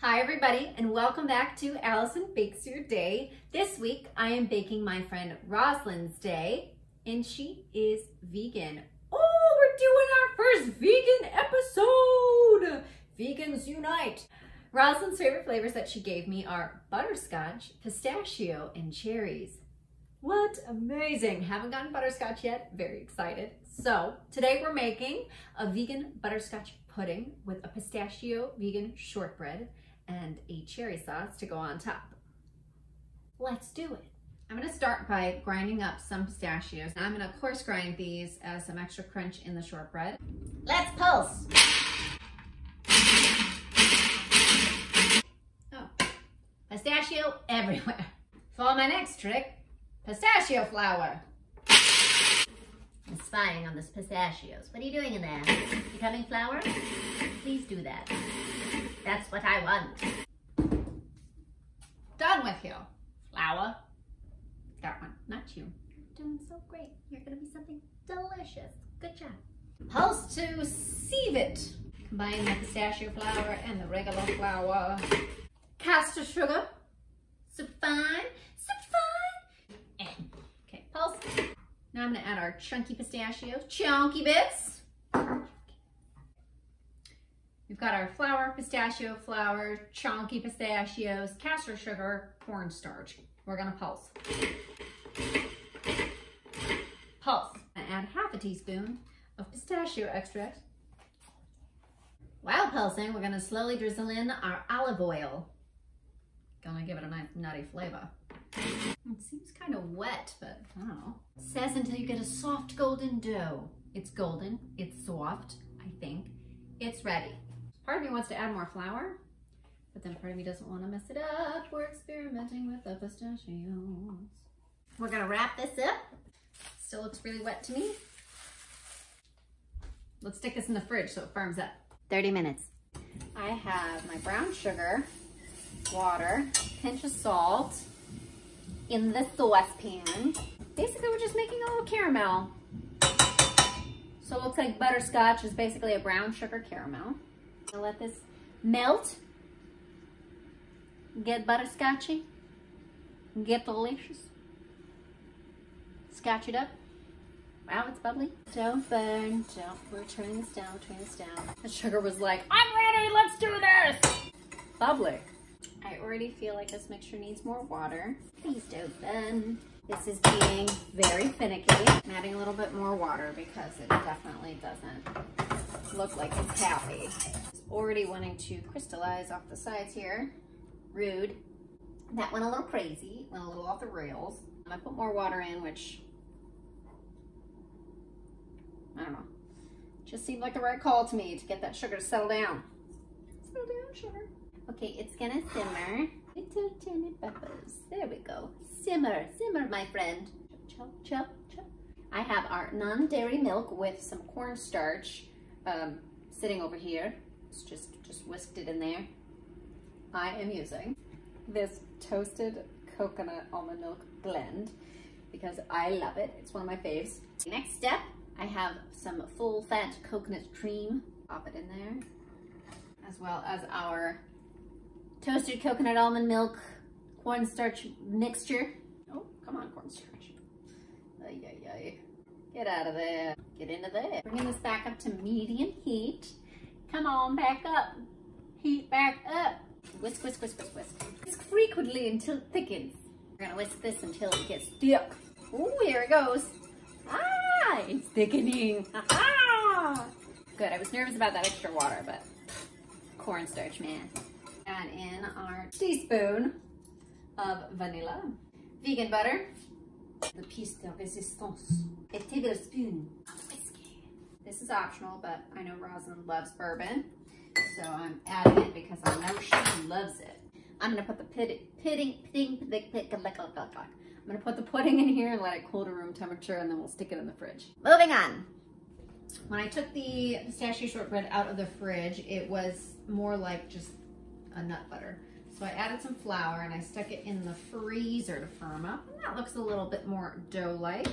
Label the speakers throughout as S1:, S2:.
S1: Hi everybody and welcome back to Allison Bakes Your Day. This week I am baking my friend Rosalind's day and she is vegan. Oh, we're doing our first vegan episode! Vegans Unite! Rosalind's favorite flavors that she gave me are butterscotch, pistachio, and cherries. What amazing! Haven't gotten butterscotch yet, very excited. So today we're making a vegan butterscotch pudding with a pistachio vegan shortbread and a cherry sauce to go on top. Let's do it. I'm gonna start by grinding up some pistachios. I'm gonna coarse grind these as some extra crunch in the shortbread. Let's pulse. Oh, pistachio everywhere. For my next trick, pistachio flour. I'm spying on this pistachios. What are you doing in there? Becoming flour? Please do that. That's what I want. Done with you. Flour. That one, not you. You're Doing so great. You're gonna be something delicious. Good job. Pulse to sieve it. Combine the pistachio flour and the regular flour. Caster sugar. Super fine. Super fine. Okay, pulse. Now I'm gonna add our chunky pistachios. Chunky bits. We've got our flour, pistachio flour, chunky pistachios, castor sugar, cornstarch. We're gonna pulse. Pulse. And add half a teaspoon of pistachio extract. While pulsing, we're gonna slowly drizzle in our olive oil. Gonna give it a nice nutty flavor. It seems kind of wet, but I don't know. It says until you get a soft golden dough. It's golden, it's soft, I think. It's ready. Part of me wants to add more flour, but then part of me doesn't want to mess it up. We're experimenting with the pistachios. We're gonna wrap this up. Still looks really wet to me. Let's stick this in the fridge so it firms up. 30 minutes. I have my brown sugar, water, pinch of salt in the saucepan. Basically, we're just making a little caramel. So it looks like butterscotch is basically a brown sugar caramel. I'll let this melt, get butterscotchy, get delicious. Scotch it up. Wow, it's bubbly. Don't burn, don't, we're turning this down, turning this down. The sugar was like, I'm ready, let's do this. Bubbly. I already feel like this mixture needs more water. Please don't burn. This is being very finicky. I'm adding a little bit more water because it definitely doesn't look like it's happy. It's already wanting to crystallize off the sides here. Rude. That went a little crazy, went a little off the rails. I put more water in, which, I don't know, just seemed like the right call to me to get that sugar to settle down. Settle down, sugar. Okay, it's gonna simmer. Little tiny peppers. There we go. Simmer, simmer, my friend. Chop, chop, chop. I have our non-dairy milk with some cornstarch um, sitting over here. It's just, just whisked it in there. I am using this toasted coconut almond milk blend because I love it. It's one of my faves. Next step, I have some full fat coconut cream. Pop it in there, as well as our toasted coconut almond milk cornstarch mixture. Oh, come on, cornstarch. Ay, ay, ay. Get out of there. Get into there. Bringing this back up to medium heat. Come on, back up. Heat back up. Whisk, whisk, whisk, whisk, whisk. Whisk frequently until it thickens. We're gonna whisk this until it gets thick. Oh, here it goes. Ah, it's thickening. Ah, Good, I was nervous about that extra water, but cornstarch, man add in our teaspoon of vanilla, vegan butter, the piece de resistance, a tablespoon. This is optional, but I know Rosalind loves bourbon, so I'm adding it because I know she loves it. I'm gonna put the pudding, pudding, pudding, pudding, I'm gonna put the pudding in here and let it cool to room temperature and then we'll stick it in the fridge. Moving on. When I took the pistachio shortbread out of the fridge, it was more like just a nut butter. So I added some flour and I stuck it in the freezer to firm up. And that looks a little bit more dough-like.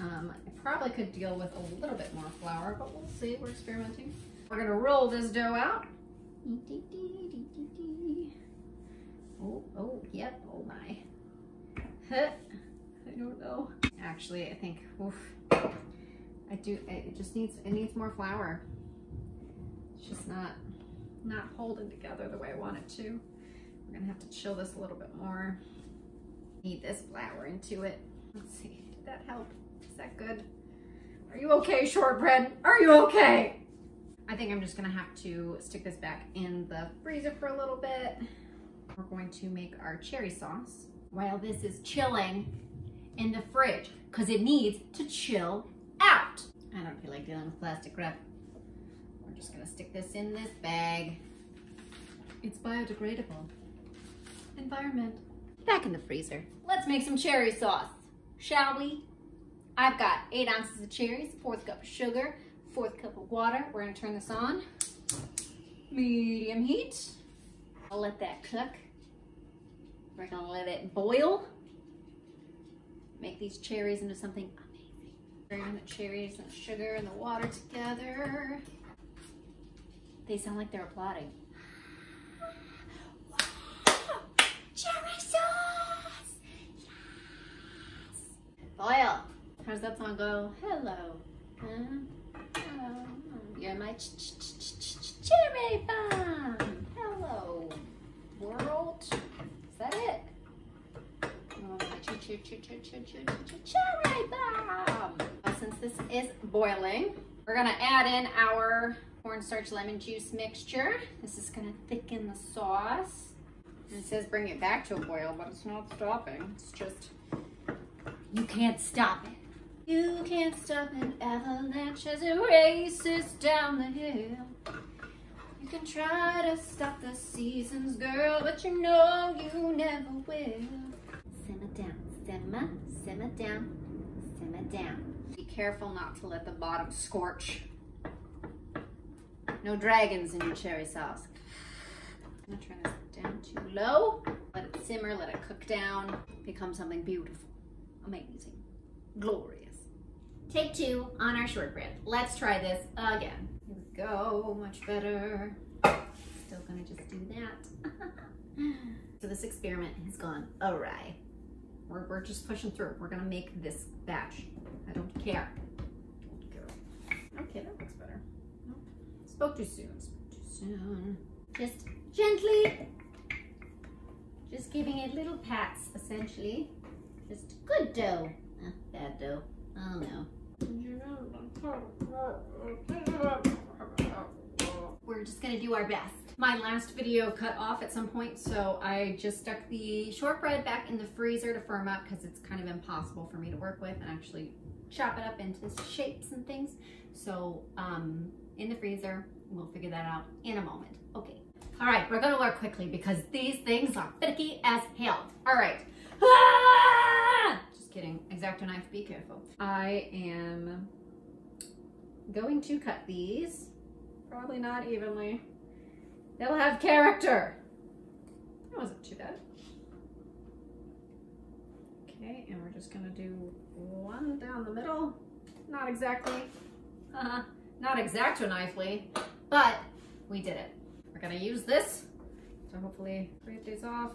S1: Um, I probably could deal with a little bit more flour, but we'll see, we're experimenting. We're gonna roll this dough out Oh, oh, yep, oh my. I don't know. Actually, I think, oof, I do, it just needs, it needs more flour. It's just not, not holding together the way I want it to. We're gonna have to chill this a little bit more. Knead this flour into it. Let's see, did that help? Is that good? Are you okay, shortbread? Are you okay? I think I'm just gonna have to stick this back in the freezer for a little bit. We're going to make our cherry sauce while this is chilling in the fridge because it needs to chill out. I don't feel like dealing with plastic wrap. We're just gonna stick this in this bag. It's biodegradable. Environment. Back in the freezer. Let's make some cherry sauce, shall we? I've got eight ounces of cherries, fourth cup of sugar, fourth cup of water. We're gonna turn this on. Medium heat. I'll let that cook. We're gonna let it boil. Make these cherries into something amazing. Bring the cherries and the sugar and the water together. They sound like they're applauding. Cherry sauce! Yes! Boil. How's that song go? Hello. Oh. Huh? Hello. You're my ch ch ch ch ch cherry bomb. Hello, world. Is that it? Oh, my ch ch ch ch ch ch ch cherry bomb. Now, since this is boiling, we're gonna add in our cornstarch lemon juice mixture. This is gonna thicken the sauce. And it says bring it back to a boil, but it's not stopping. It's just, you can't stop it. You can't stop an avalanche as it races down the hill. You can try to stop the seasons, girl, but you know you never will. Simmer down, simmer, simmer down, simmer down. Be careful not to let the bottom scorch. No dragons in your cherry sauce. I'm gonna turn this down too low. Let it simmer, let it cook down, become something beautiful, amazing, glorious. Take two on our shortbread. Let's try this again. Here we go, much better. Still gonna just do that. so this experiment has gone awry. We're, we're just pushing through. We're gonna make this batch. I don't care. Don't care. Okay, that looks better. Nope. Spoke too soon. Spoke too soon. Just gently, just giving it little pats, essentially. Just good dough. Bad dough. We're just gonna do our best. My last video cut off at some point, so I just stuck the shortbread back in the freezer to firm up because it's kind of impossible for me to work with and actually chop it up into shapes and things. So um, in the freezer, we'll figure that out in a moment. Okay. All right, we're gonna work quickly because these things are finicky as hell. All right. Ah! Kidding. X-Acto knife, be careful. I am going to cut these, probably not evenly. They'll have character. That wasn't too bad. Okay, and we're just gonna do one down the middle. Not exactly, uh, not X-Acto knifely, but we did it. We're gonna use this to hopefully break these off.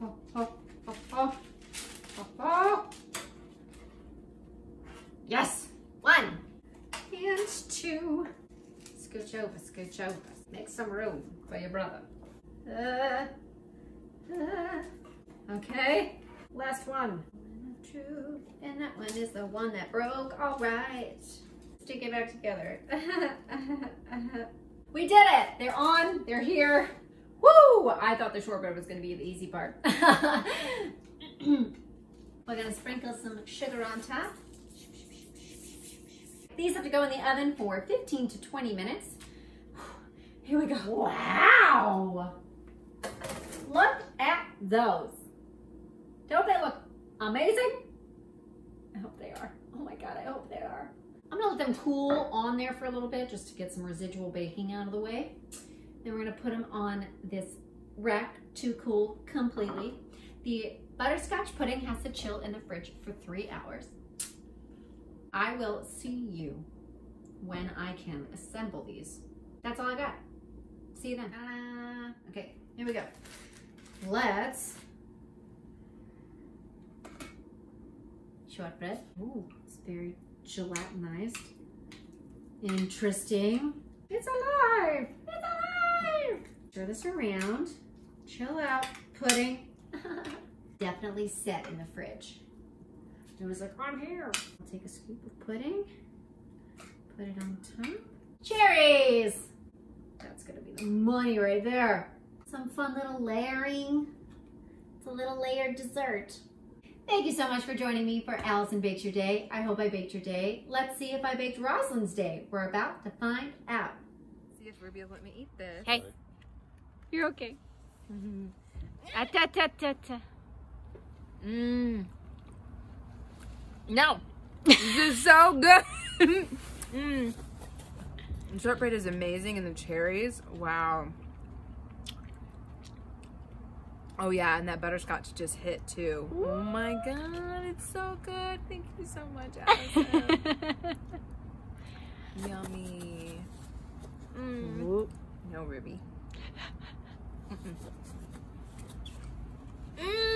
S1: Oh, oh, oh, oh, oh. Yes, one and two. Scooch over, scooch over. Make some room for your brother. Uh, uh, okay, last one. Two, and that one is the one that broke. All right, stick it back together. we did it. They're on, they're here. Woo! I thought the shortbread was gonna be the easy part. We're gonna sprinkle some sugar on top. These have to go in the oven for 15 to 20 minutes. Here we go. Wow! Look at those. Don't they look amazing? I hope they are. Oh my God, I hope they are. I'm gonna let them cool on there for a little bit just to get some residual baking out of the way. Then we're gonna put them on this rack to cool completely. The butterscotch pudding has to chill in the fridge for three hours. I will see you when I can assemble these. That's all I got. See you then. Ta-da. Okay, here we go. Let's shortbread. Ooh, it's very gelatinized. Interesting. It's alive! It's alive! Stir this around. Chill out, pudding. Definitely set in the fridge. It was like, I'm here. I'll take a scoop of pudding, put it on top. Cherries! That's gonna be the money right there. Some fun little layering. It's a little layered dessert. Thank you so much for joining me for Allison Bakes Your Day. I hope I baked your day. Let's see if I baked Rosalind's day. We're about to find out.
S2: See if Ruby will let me eat this.
S3: Hey, you're okay. Mm-hmm. ta ta ta ta. Mmm. No.
S2: This is so good. mm. Shortbread is amazing and the cherries, wow. Oh yeah, and that butterscotch just hit too. Oh my god, it's so good. Thank you so much, Allison. Yummy. Mm. No, Ruby.
S3: Mmm.